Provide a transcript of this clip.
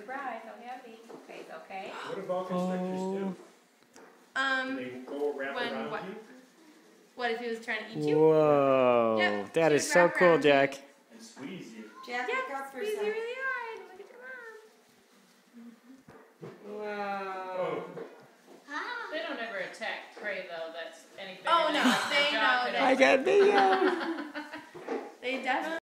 Surprise, so happy. Okay, okay. What do boa constrictors do? Um, go when around what- what if he was trying to eat you? Whoa, Yep, That is so cool. Jack. and squeeze you. Jack, Yeah, look out for squeeze you really hard. Look at your mom. Whoa. Oh, They don't ever attack prey though. That's anything. Oh, no, they know I got video. Uh, they definitely.